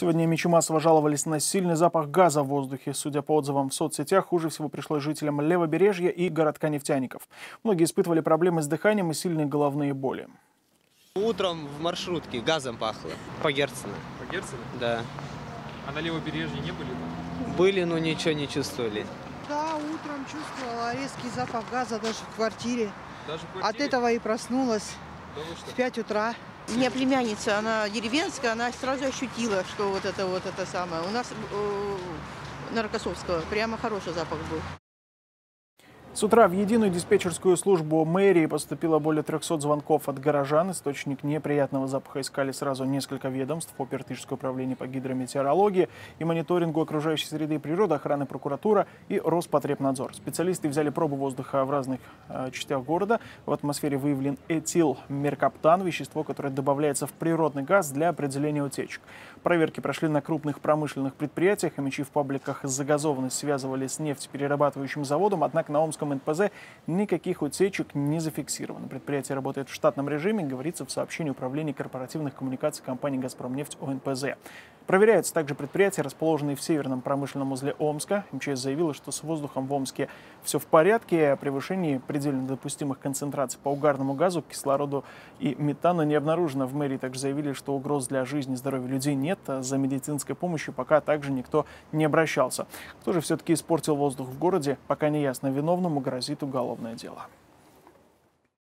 Сегодня МИЧи массово жаловались на сильный запах газа в воздухе. Судя по отзывам в соцсетях, хуже всего пришлось жителям Левобережья и городка нефтяников. Многие испытывали проблемы с дыханием и сильные головные боли. Утром в маршрутке газом пахло. По Герцену. По Герцену? Да. А на левобережье не были там? Были, но ничего не чувствовали. Да, утром чувствовала резкий запах газа даже в квартире. Даже в От квартире? этого и проснулась Да в 5 утра. У меня племянница, она деревенская, она сразу ощутила, что вот это вот это самое. У нас э, на Рокоссовского прямо хороший запах был. С утра в единую диспетчерскую службу мэрии поступило более 300 звонков от горожан. Источник неприятного запаха искали сразу несколько ведомств. Опер Ртышское управление по гидрометеорологии и мониторингу окружающей среды и природы, охраны прокуратура и Роспотребнадзор. Специалисты взяли пробу воздуха в разных э, частях города. В атмосфере выявлен этилмеркаптан, вещество, которое добавляется в природный газ для определения утечек. Проверки прошли на крупных промышленных предприятиях. МЧ в пабликах загазованность связывали с нефтеперерабатывающим заводом, однако на Омском НПЗ никаких утечек не зафиксировано. Предприятие работает в штатном режиме, говорится в сообщении Управления корпоративных коммуникаций компании «Газпромнефть» ОНПЗ. Проверяются также предприятия, расположенные в северном промышленном узле Омска. МЧС заявила, что с воздухом в Омске все в порядке. О превышении предельно допустимых концентраций по угарному газу, кислороду и метану не обнаружено. В мэрии также заявили, что угроз для жизни и здоровья людей нет. А за медицинской помощью пока также никто не обращался. Кто же все-таки испортил воздух в городе, пока не ясно. Виновному грозит уголовное дело.